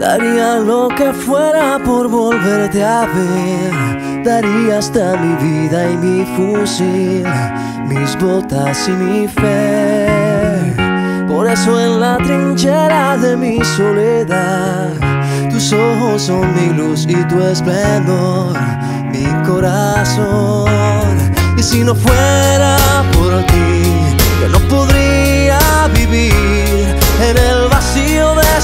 Daría lo que fuera por volverte a ver. Daría hasta mi vida y mi fusil, mis botas y mi fe. Por eso en la trinchera de mi soledad, tus ojos son mi luz y tu esplendor, mi corazón. Y si no fuera por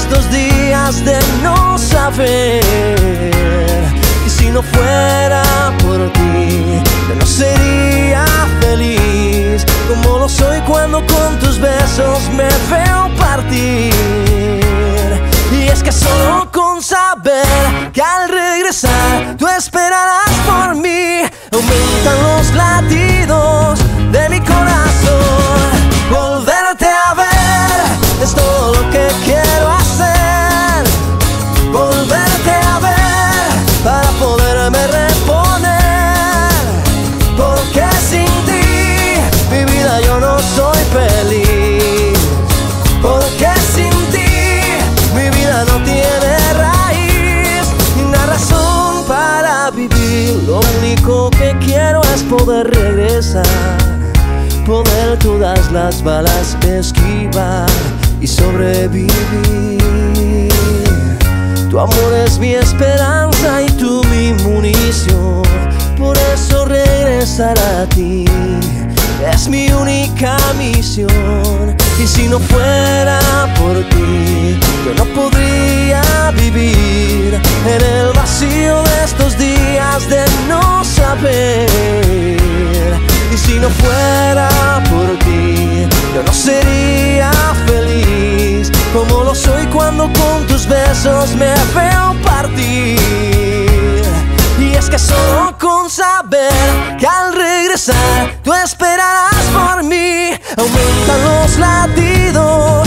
estos días de no saber. Y si no fuera por ti, yo no sería feliz como lo soy cuando con tus besos me veo partir. Y es que solo con saber que al regresar tú esperarás las balas esquivar y sobrevivir. Tu amor es mi esperanza y tú mi munición. Por eso regresar a ti es mi única misión. Y si no fuera por ti, yo no podría vivir en el vacío de estos días de no saber. Y si no fuera besos me veo partir. Y es que solo con saber que al regresar tú esperarás por mí, aumentan los latidos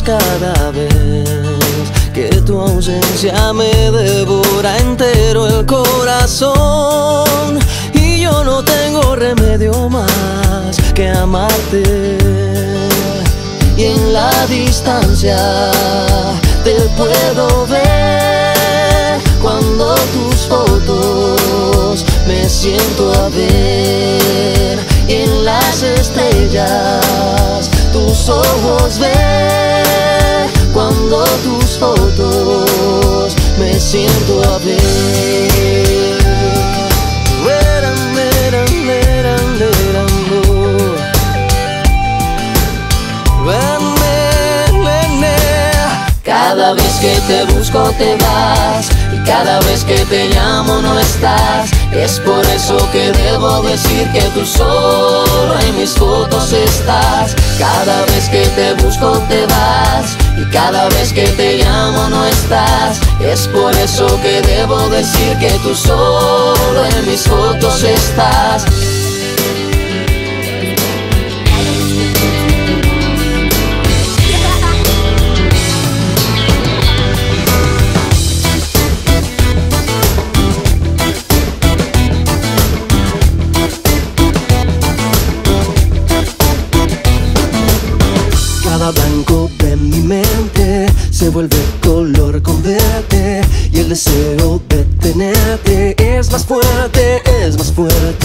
cada vez que tu ausencia me devora entero el corazón. Y yo no tengo remedio más que amarte. Y en la distancia te puedo ver cuando tus fotos me siento a ver. En las estrellas tus ojos ver cuando tus fotos me siento a ver. Cada vez que te busco te vas cada vez que te llamo no estás. Es por eso que debo decir que tú solo en mis fotos estás. Cada vez que te busco te vas y cada vez que te llamo no estás. Es por eso que debo decir que tú solo en mis fotos estás. Más fuerte, es más fuerte.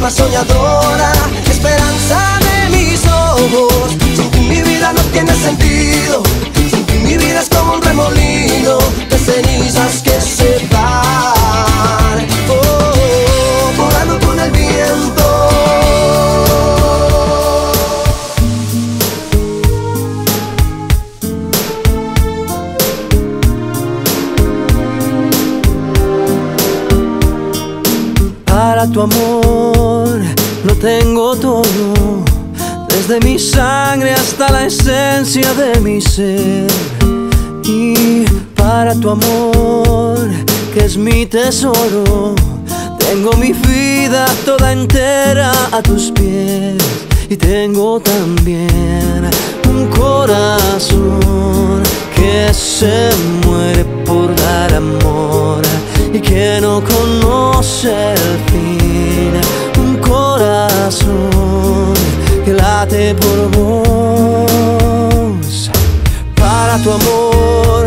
alma soñadora, esperanza de mis ojos. Sin ti mi vida no tiene sentido, sin ti mi vida es como un remolino. Sangre hasta la esencia de mi ser. Y para tu amor, que es mi tesoro, tengo mi vida toda entera a tus pies. Y tengo también un corazón que se muere por dar amor y que no conoce el fin. Un corazón que late por vos. Para tu amor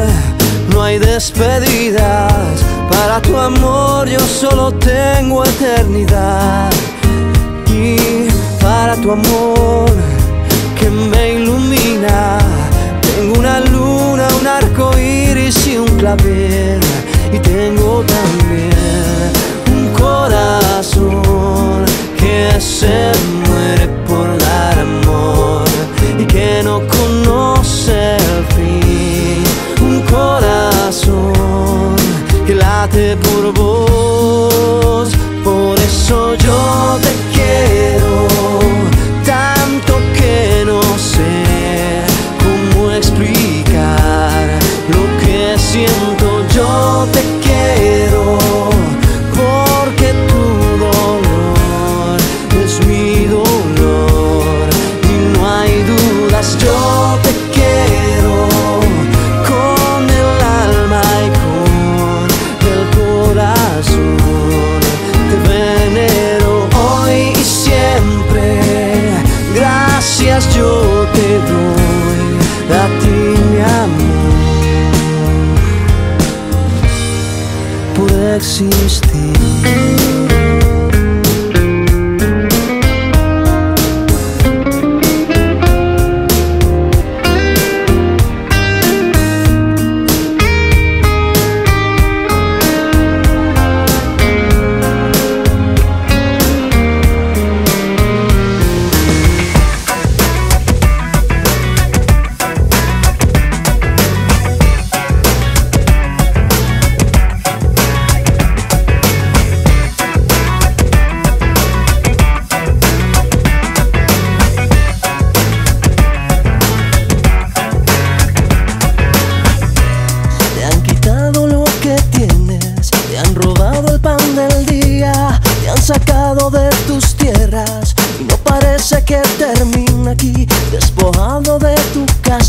no hay despedidas. Para tu amor yo solo tengo eternidad. Y para tu amor que me ilumina, tengo una luna, un arco iris y un clavel. Y tengo también un corazón que se corazón que late por vos. Por eso yo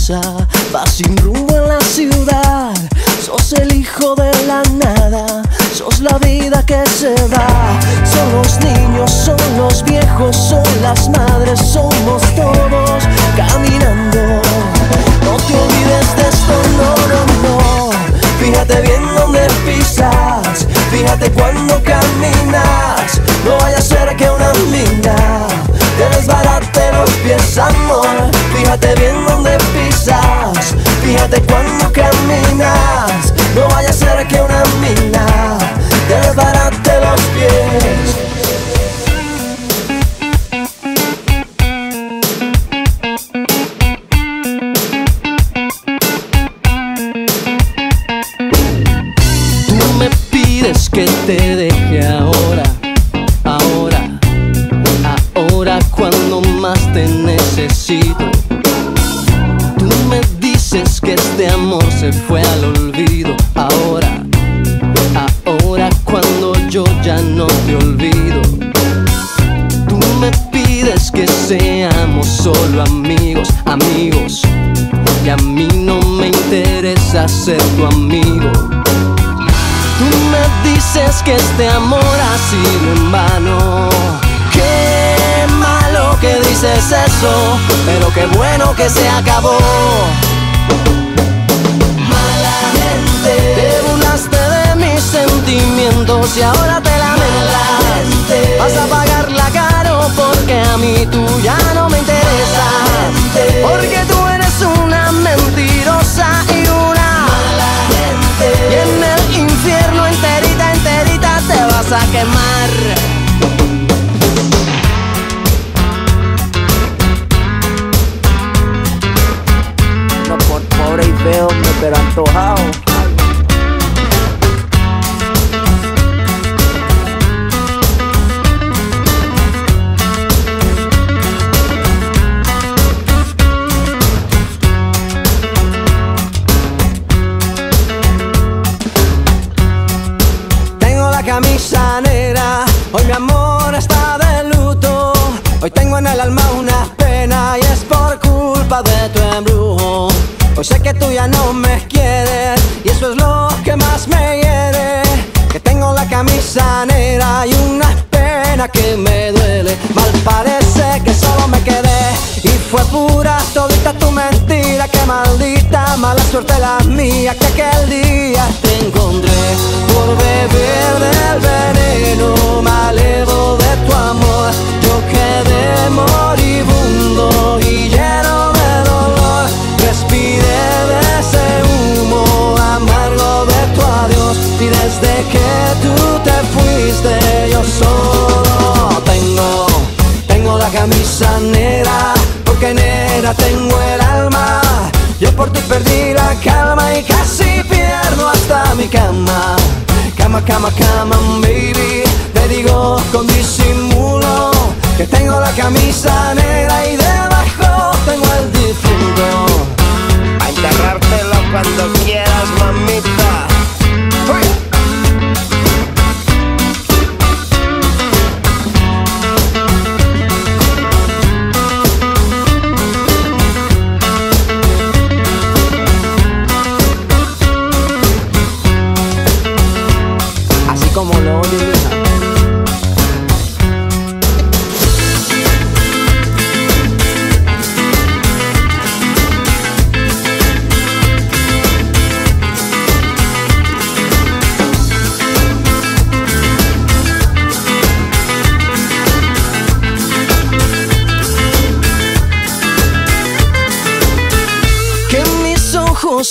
casa, vas sin rumbo en la ciudad. Sos el hijo de la nada, sos la vida que se va. Son los niños, son los viejos, son las madres, somos todos caminando. No te olvides de esto, no, no, no. Fíjate bien dónde pisas, fíjate cuando caminas. No vaya a ser que una mina te desbarate los pies, amor. Fíjate bien dónde pisas, fíjate cuando caminas. No vaya a ser que una mina te desbarate Tú me dices que este amor ha sido en vano. Qué malo que dices eso, pero qué bueno que se acabó. Mala gente, te burlaste de mis sentimientos y ahora te lamentas. Vas a pagarla caro porque a mí tú ya no me Y en el infierno enterita, enterita te vas a quemar. No por pobre y feo, pero antojado. Me duele. Mal parece que solo me quedé y fue pura todita tu mentira. Que maldita mala suerte la mía que aquel día te encontré por beber del veneno. Me alevo de tu amor. Yo quedé moribundo y lleno de dolor. Respiré de ese humo amargo de tu adiós. Y desde que tú te fuiste, yo solo tengo, la camisa negra. Porque negra tengo el alma. Yo por ti perdí la calma y casi pierdo hasta mi cama. Cama, cama, cama, baby. Te digo con disimulo que tengo la camisa negra y debajo tengo el difunto. A enterrártelo cuando quieras, mamita.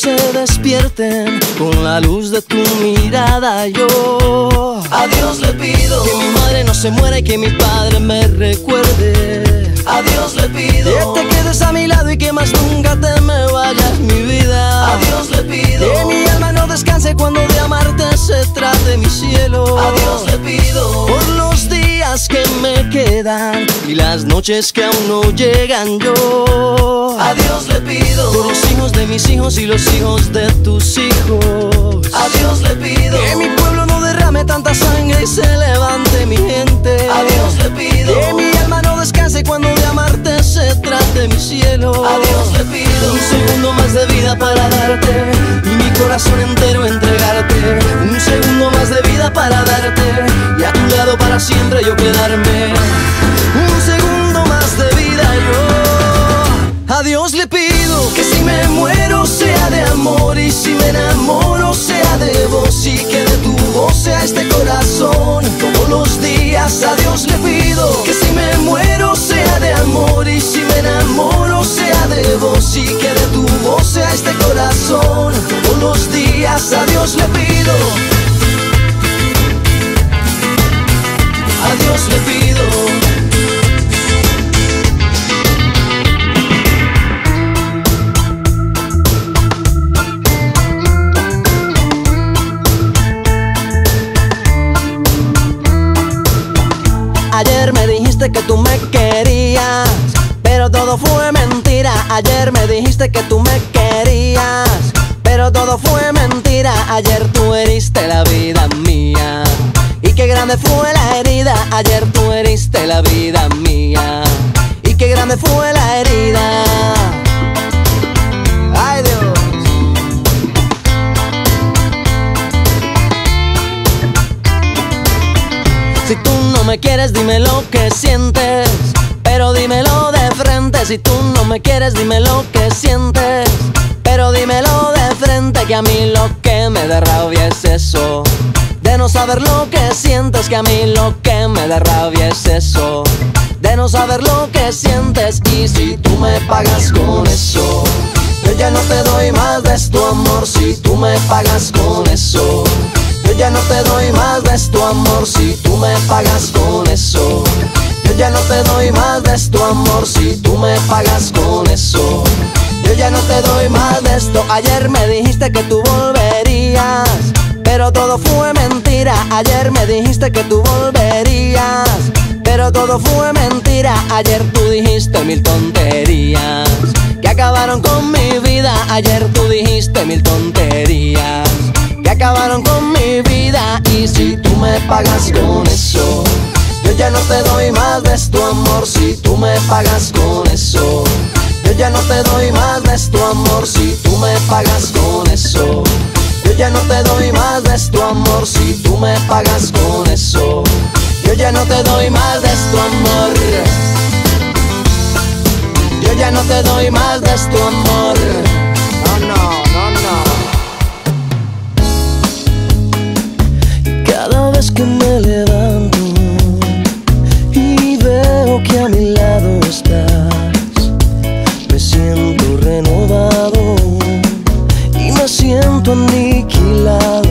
Se despierten con la luz de tu mirada. Yo a Dios le pido que mi madre no se muera y que mi padre me recuerde. A Dios le pido que te quedes a mi lado y que más nunca te me vayas, mi vida. A Dios le pido que mi alma no descanse cuando de amarte se trate mi cielo. A Dios le pido por los días que me quedan y las noches que aún no llegan yo. A Dios le pido por los hijos de mis hijos y los hijos de tus hijos. A Dios le pido que mi pueblo no derrame tanta sangre y se levante mi gente. A Dios le pido que mi alma no descanse cuando de amarte se trate mi cielo. A Dios le pido un segundo más de vida para darte y mi corazón entero entregarte. Un segundo más de vida para darte y a tu lado para siempre yo quedarme. Un segundo Dios le pido que si me muero sea de amor y si me enamoro sea de vos y que de tu voz sea este corazón. Todos los días a Dios le pido que si me muero sea de amor y si me enamoro sea de vos y que de tu voz sea este corazón. Todos los días a Dios le pido. A Dios le pido. Fue mentira. Ayer me dijiste que tú me querías, pero todo fue mentira. Ayer tú heriste la vida mía. Y qué grande fue la herida. Ayer tú heriste la vida mía. Y qué grande fue la herida. Ay Dios. Si tú no me quieres, dime lo que sientes. Pero dímelo Si tú no me quieres, dime lo que sientes. Pero dímelo de frente. Que a mí lo que me da rabia es eso. De no saber lo que sientes. Que a mí lo que me da rabia es eso. De no saber lo que sientes. Y si tú me pagas con eso. Yo ya no te doy más de tu amor si tú me pagas con eso. Yo ya no te doy más de tu amor si tú me pagas con eso. Yo ya no te doy más de tu amor si tú me pagas con eso. Yo ya no te doy más de esto. Ayer me dijiste que tú volverías. Pero todo fue mentira. Ayer me dijiste que tú volverías. Pero todo fue mentira. Ayer tú dijiste mil tonterías. Que acabaron con mi vida. Ayer tú dijiste mil tonterías. Que acabaron con mi vida. Y si tú me pagas con ya no te doy más de tu amor si tú me pagas con eso. Yo ya no te doy más de tu amor si tú me pagas con eso. Yo ya no te doy más de tu amor si tú me pagas con eso. Yo ya no te doy más de tu amor. Yo ya no te doy más de tu amor. No, no, no, no. Cada vez que me levanto que a mi lado estás. Me siento renovado y me siento aniquilado.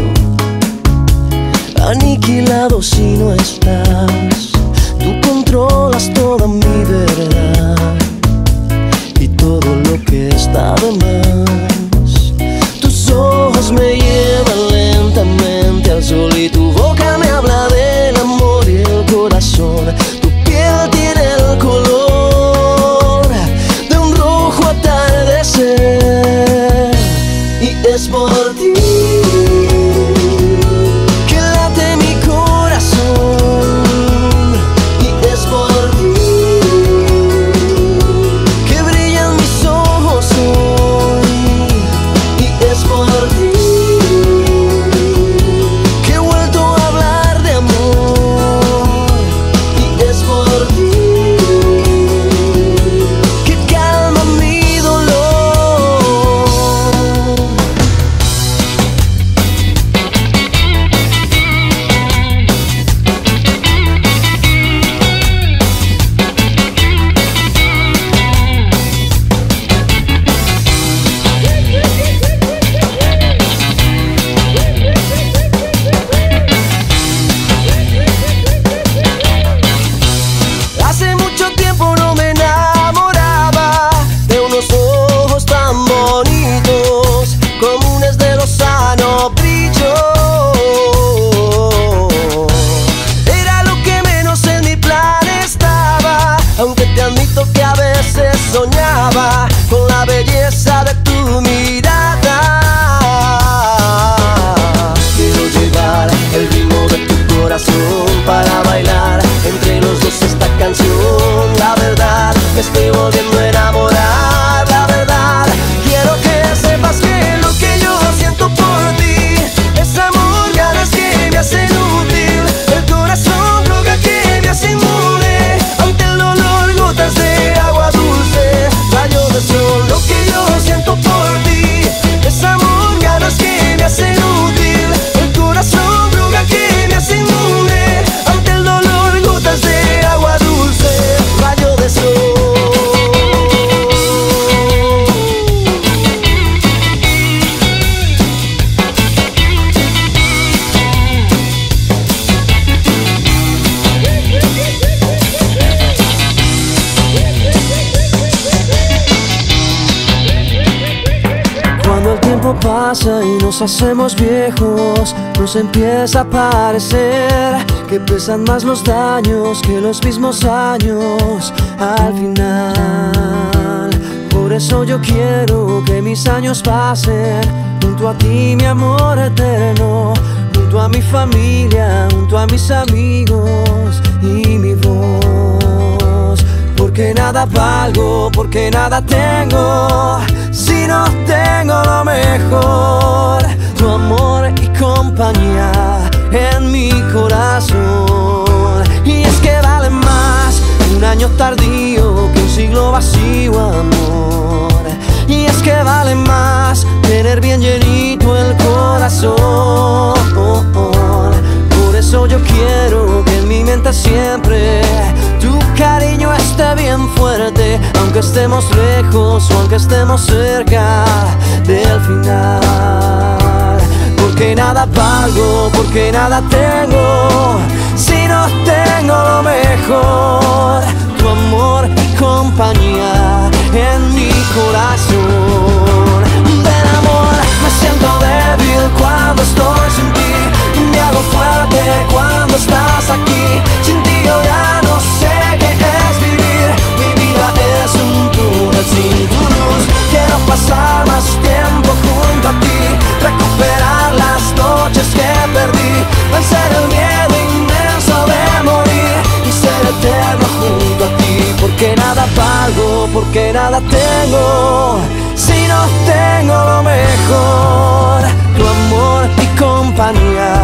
Aniquilado si no estás. Hacemos viejos, nos empieza a parecer que pesan más los daños que los mismos años al final. Por eso yo quiero que mis años pasen junto a ti, mi amor eterno, junto a mi familia, junto a mis amigos y mi voz. Porque nada valgo, porque nada tengo si no tengo lo mejor, tu amor y compañía en mi corazón. Y es que vale más un año tardío que un siglo vacío, amor. Y es que vale más tener bien llenito el corazón. Por eso yo quiero que en mi mente siempre bien fuerte, aunque estemos lejos o aunque estemos cerca del final. Porque nada pago, porque nada tengo, si no tengo lo mejor, tu amor y compañía en mi corazón. Ven amor, me siento débil cuando estoy sin ti, me hago fuerte. Nada tengo, si no tengo lo mejor, tu amor y compañía.